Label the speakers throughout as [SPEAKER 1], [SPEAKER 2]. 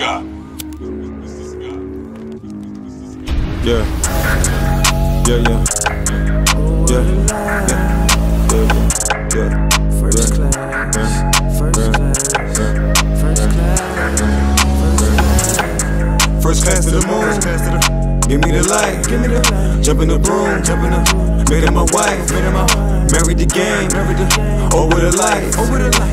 [SPEAKER 1] Yeah. Yeah, yeah. Yeah. Yeah. Yeah. Yeah.
[SPEAKER 2] First class. Yeah. First class. Yeah. First class.
[SPEAKER 1] First class to the moon. First class to the Give me the light. Give me the light. Jump in the broom. Jump in the. Made it my wife. Made it my. Married the game. Married the. The life.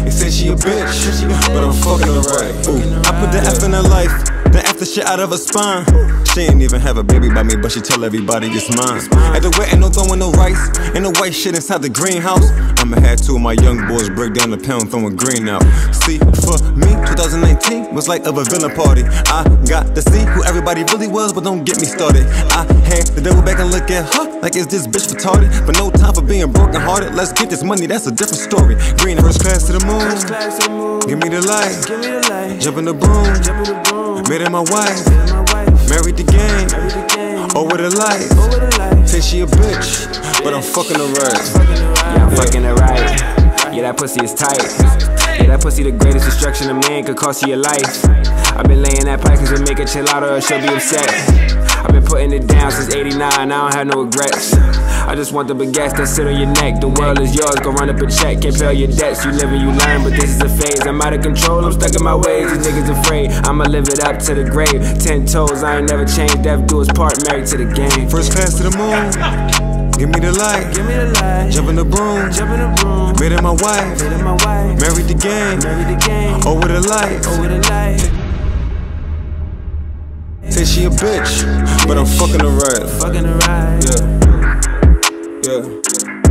[SPEAKER 1] They said she a bitch, but I'm fucking her right. Ooh. I put the F in her life. The after shit out of her spine. She ain't even have a baby by me, but she tell everybody it's mine. At the wedding, no throwing no rice. And the white shit inside the greenhouse. I'ma have two of my young boys break down the pound throwing green out. See, for me, 2019 was like of a villain party. I got to see who everybody really was, but don't get me started. I had the devil back and look at her like is this bitch retarded? But no time for being broken hearted. Let's get this money, that's a different story. Green first class to the moon.
[SPEAKER 2] first class the moon.
[SPEAKER 1] Give me the light.
[SPEAKER 2] Give me the light,
[SPEAKER 1] Jump in the broom.
[SPEAKER 2] Jump in the broom,
[SPEAKER 1] Made her my wife.
[SPEAKER 2] and my wife,
[SPEAKER 1] Married the game.
[SPEAKER 2] married the game,
[SPEAKER 1] Over the life.
[SPEAKER 2] over the
[SPEAKER 1] Say she a bitch, but I'm fucking her right.
[SPEAKER 2] the ride.
[SPEAKER 3] Yeah, I'm fucking it right. Yeah, that pussy is tight. That pussy the greatest destruction a man could cost you your life. I've been laying that pipe cause it make her chill out or she'll be upset. I've been putting it down since 89, I don't have no regrets. I just want the baguettes that sit on your neck. The world is yours, go run up a check. Can't pay your debts, you live and you learn, but this is a phase. I'm out of control, I'm stuck in my ways. These niggas afraid, I'ma live it up to the grave. Ten toes, I ain't never changed. Death do his part, married to the game.
[SPEAKER 1] First class to the moon. Give me the light.
[SPEAKER 2] Give me the light,
[SPEAKER 1] Jump in the broom.
[SPEAKER 2] jump in the broom,
[SPEAKER 1] Made her my wife.
[SPEAKER 2] made her my wife,
[SPEAKER 1] Married the game.
[SPEAKER 2] married the game,
[SPEAKER 1] Over the life.
[SPEAKER 2] over the light,
[SPEAKER 1] Say she a bitch, but I'm fucking her right.
[SPEAKER 2] fucking the ride.
[SPEAKER 1] Yeah. Yeah.